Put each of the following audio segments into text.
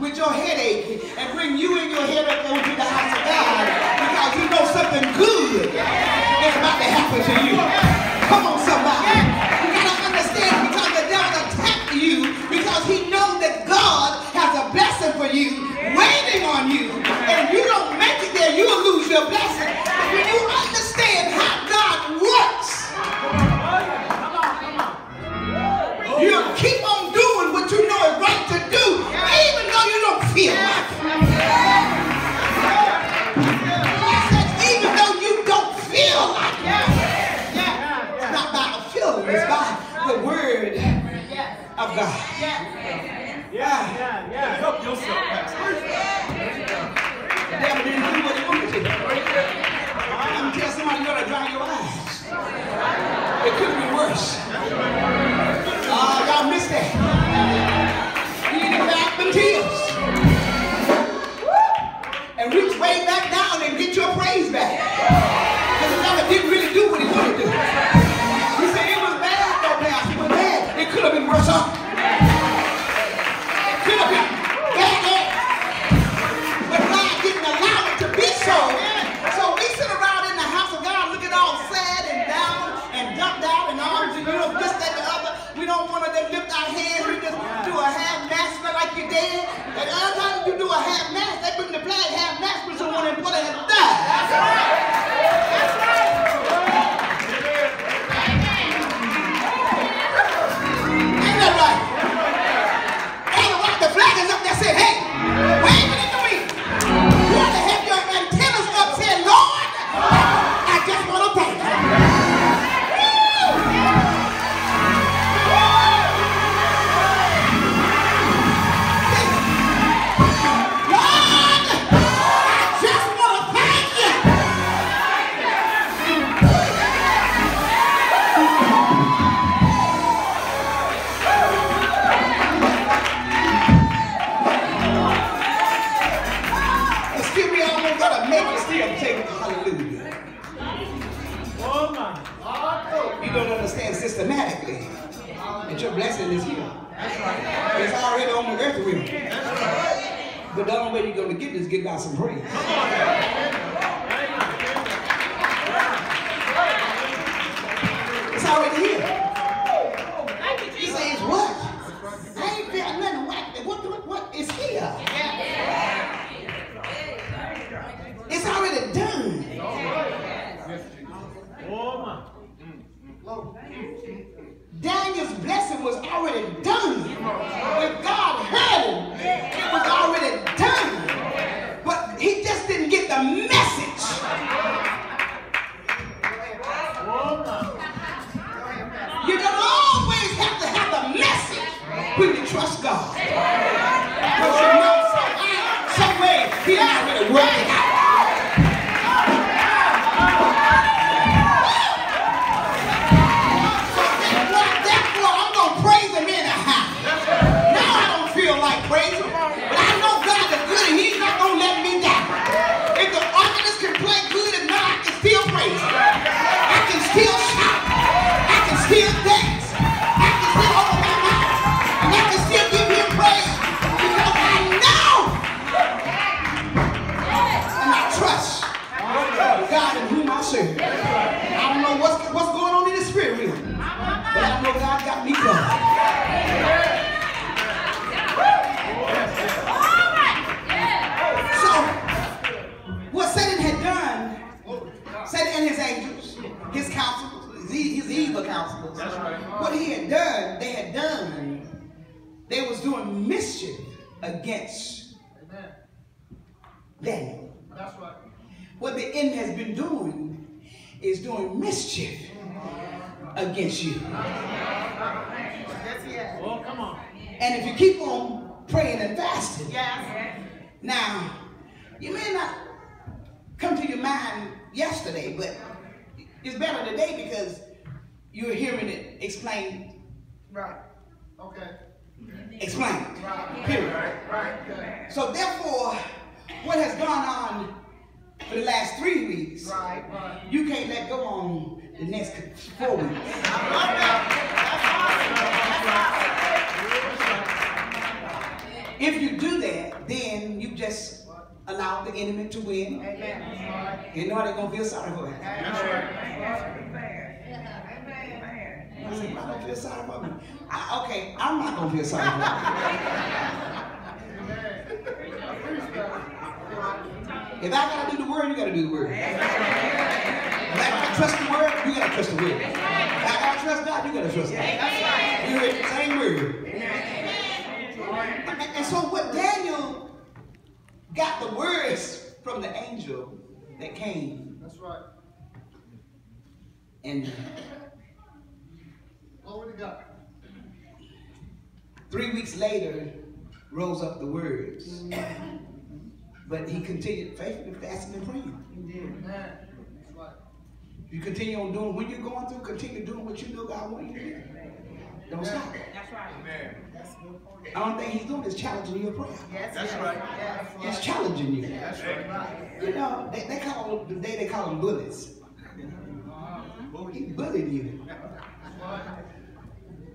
with your headache and bring you and your headache over to the house of God because you know something good is about to happen to you. Abraham now. understand systematically that your blessing is here. That's Right. It's already on the earth with you. But the only way you're going to get this, give God some praise. It's already here. He says, what? I ain't feeling nothing. What, what, what is here? It's already done. Daniel's blessing was already done. If God heard it, it was already done. But he just didn't get the message. You don't always have to have the message when you trust God. Because you know somehow, somewhere, he already worked doing mischief against Amen. Daniel. That's right. What the enemy has been doing is doing mischief against you. Oh, come on. And if you keep on praying and fasting, yes. now, you may not come to your mind yesterday, but it's better today because you're hearing it explained. Right. Okay explained. Period. So therefore, what has gone on for the last three weeks, you can't let go on the next four weeks. If you do that, then you just allow the enemy to win. Amen. You know they're gonna feel sorry for it. That's right. I said, I don't feel sorry for me. I, okay, I'm not gonna feel sorry for you. If I gotta do the word, you gotta do the word. If I gotta trust the word, you gotta trust the word. If I gotta trust God, you gotta trust God. You heard the same word. And, so what Daniel got the words from the angel that came That's right. and God. three weeks later rose up the words. But he continued faithfully fasting and praying. Amen. That's right. You continue on doing when you're going through, continue doing what you know God wants you to do. Don't stop. That's good for you. The only thing he's doing is challenging your prayer. Yes, That's yes, right. yes, He's yes. challenging you. That's right. Right. You know, they, they call them, today they call them bullies. He bullied you.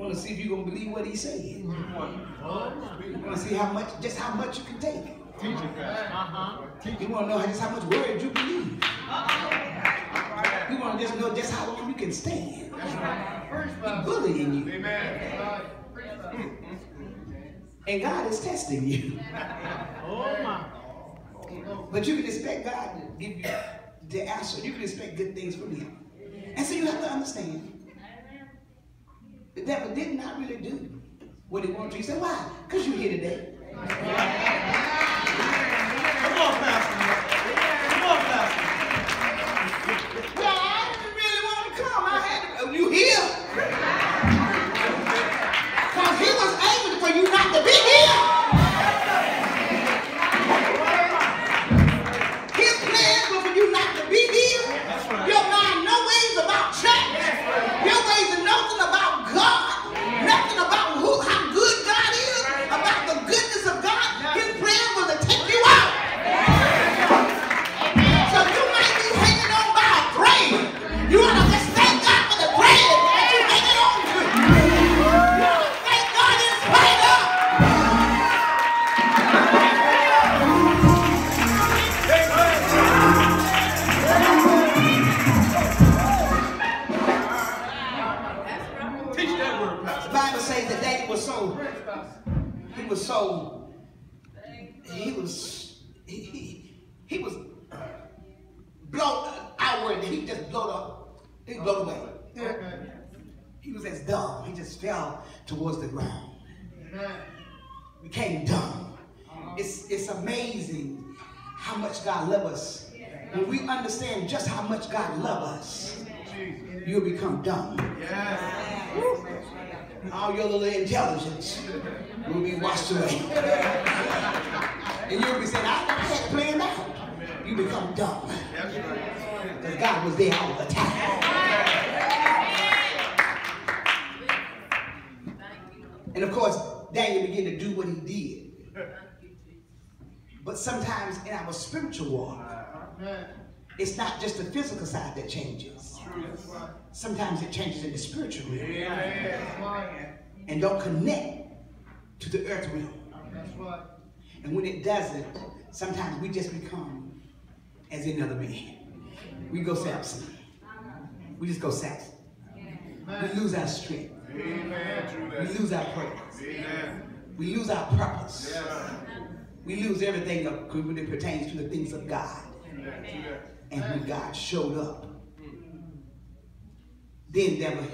Want to see if you're going to believe what he's saying. You want to see how much, just how much you can take. Uh-huh. You want to know just how much word you believe. You want to just know just how long you can stand. He's bullying you. Amen. And God is testing you. Oh my. But you can expect God to give you the answer. You can expect good things from Him. And so you have to understand the devil did not really do what he wanted to. You say, why? Because you're here today. Come on, Pastor. So, he was, he, he, he was uh, blown outward, he just blowed up, he blowed away. He was as dumb, he just fell towards the ground. Became dumb. It's, it's amazing how much God loves us. When we understand just how much God loves us, you'll become dumb. All your little intelligence will be washed away. and you'll be saying, I, it planned out. You become dumb. Because God was there all the time. And of course, Daniel began to do what he did. But sometimes in our spiritual walk, it's not just the physical side that changes. Sometimes it changes in the spiritual realm and don't connect to the earth realm. And when it doesn't, sometimes we just become as another man. We go Samson. We just go Samson. We lose our strength. We lose our purpose. We lose our purpose. We lose everything that pertains to the things of God. And when God showed up, then devil,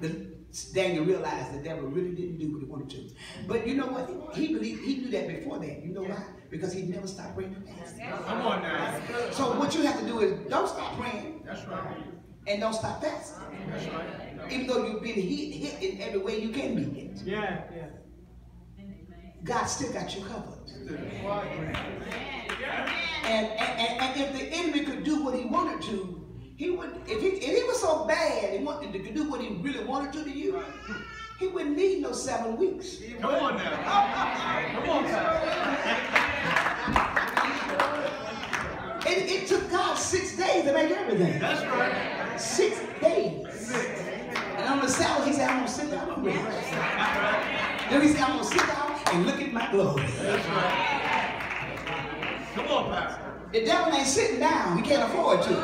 the, Daniel realized the devil really didn't do what he wanted to. But you know what? He believed he knew that before that. You know why? Because he never stopped praying and fasting. Come on now. So what you have to do is don't stop praying That's right. and don't stop fasting. That's right. Even though you've been hit, hit in every way you can be hit. Yeah, yeah. God still got you covered. And, and, and, and if the enemy could do what he wanted to, he would if he if he was so bad he wanted to do what he really wanted to to you, he wouldn't need no seven weeks. Come on now. Come on, Pastor. It, it took God six days to make everything. That's right. Six days. And on the Sabbath, oh, he said, I'm going to sit down and. Then he said, I'm going to sit down and look at my glory. That's right. Come on, Pastor. The devil ain't sitting down. He can't afford to. He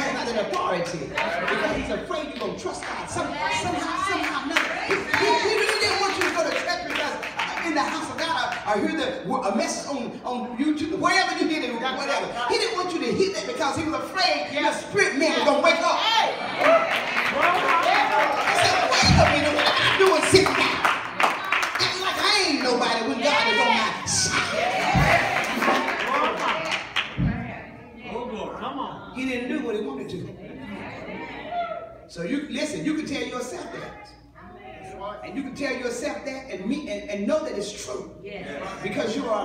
has not that authority because he's afraid you're going to trust God. Some, somehow, somehow, no. He, he, he really didn't want you to go to church because uh, in the house of God, I, I hear the, a message on, on YouTube, wherever you hear it, whatever. He didn't want you to hear that because he was afraid your spirit man was going to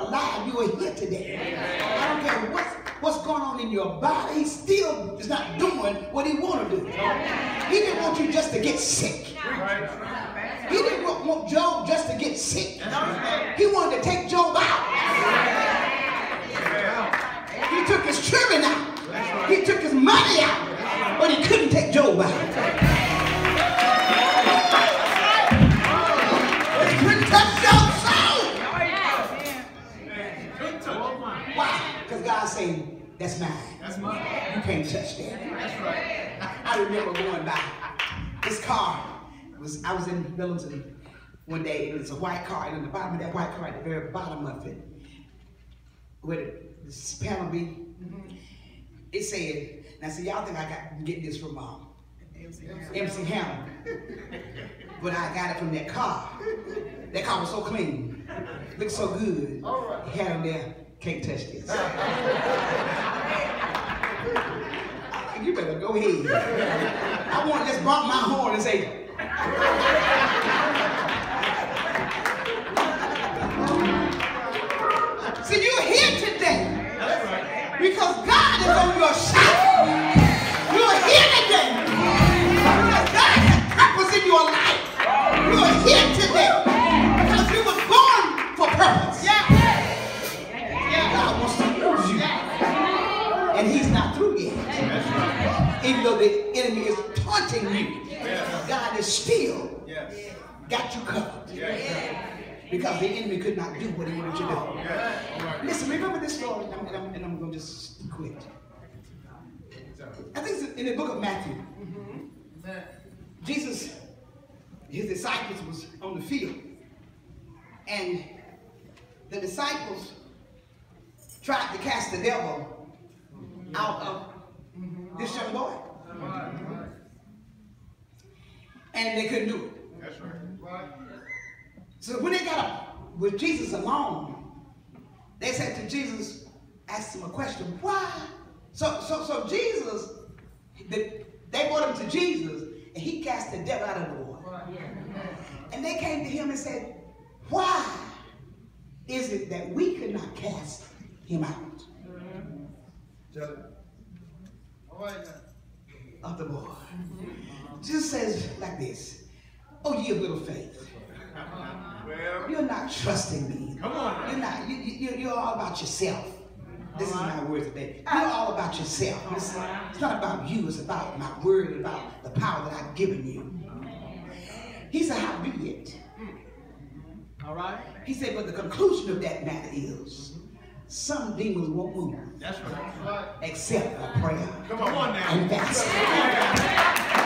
alive, you are here today. I don't care what's what's going on in your body, he still is not doing what he want to do. He didn't want you just to get sick. He didn't want, Job just to get sick. He wanted to take Job out. He took his children out. He took his money out. But he couldn't take Job out. Saying, that's mine. That's mine. You can't touch that. That's right. I remember going by. This car was I was in Lillington one day, and it was a white car, and in the bottom of that white car, at the very bottom of it, where the, the panel be, it said, now see y'all think I got getting this from um, MC Hammer. But I got it from that car. That car was so clean. Looked so good. He had him there, can't touch this. you better go ahead. I want to just bump my horn and say, here today because you were born for purpose. God wants to use you. And he's not through yet. Even though the enemy is taunting you, God is still got you covered. Because the enemy could not do what he wanted to do. Yes. All right. Listen, remember this story, and I'm, I'm, and I'm going to just quit. I think it's in the book of Matthew. Mm-hmm. Jesus, his disciples was on the field. And the disciples tried to cast the devil out of this young boy. And they couldn't do it. That's right. So when they got up with Jesus alone, they said to Jesus, asked him a question, why? So so so Jesus, they, they brought him to Jesus, cast the devil out of the boy. And they came to him and said, why is it that we could not cast him out mm-hmm. All right now. of the boy? Jesus says like this, oh ye of little faith, you're not trusting me. come on You're not. You, you, you're all about yourself. This is my word today. You're all about yourself. It's, it's not about you. It's about my word, about the power that I've given you. He said, how be it? Mm-hmm. All right. He said, but the conclusion of that matter is some demons won't move That's right. except by prayer Come on now. and fasting.